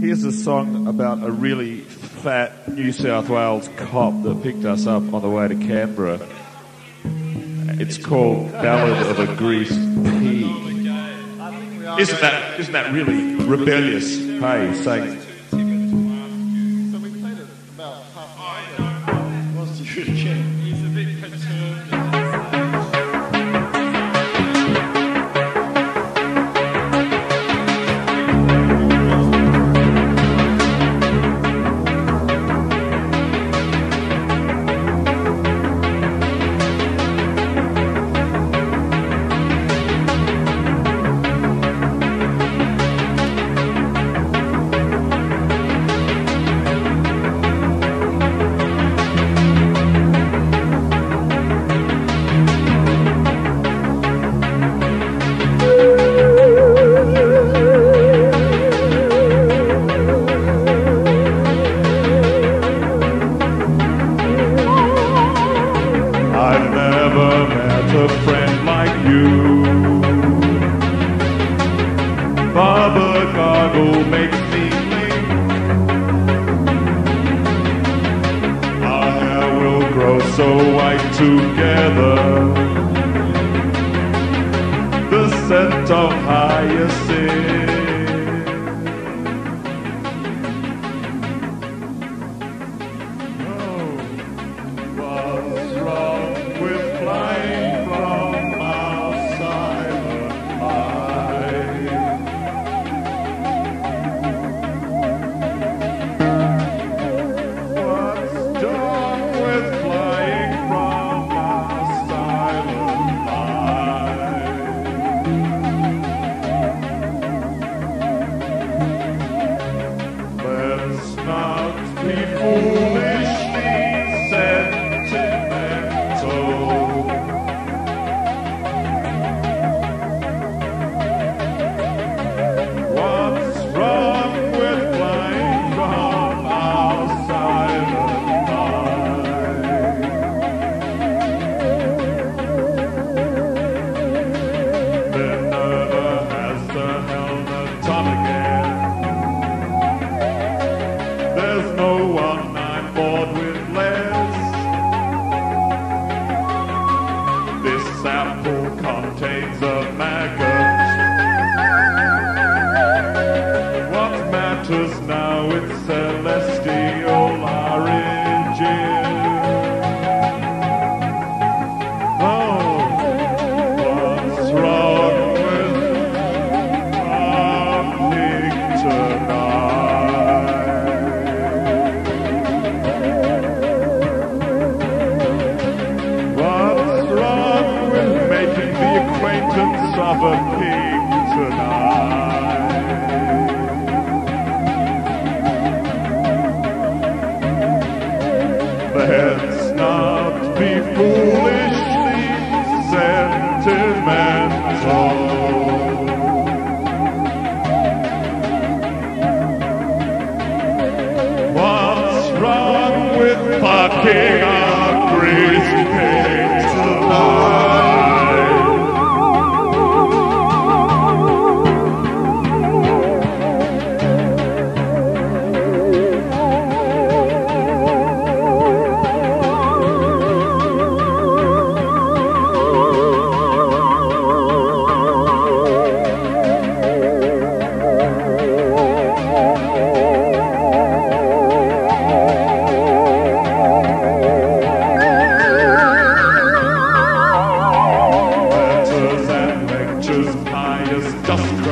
Here's a song about a really fat New South Wales cop that picked us up on the way to Canberra. It's called Ballad of a Greased Pig. Isn't that, isn't that really rebellious? Hey, say. life together. The scent of hyacinth. another king tonight. Let's not be foolishly sentimental. What's wrong with fucking our Christmas? Just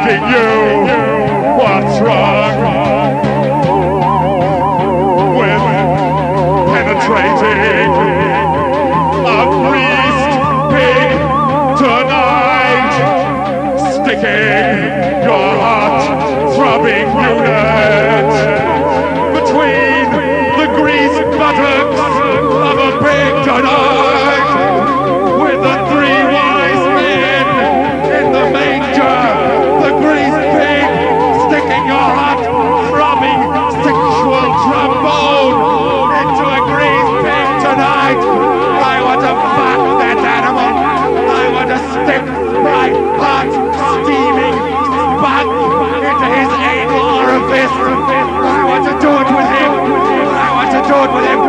asking you, what's wrong with penetrating a greased pig tonight? Sticking your heart throbbing unit between the greased buttocks of a pig tonight. sword with him.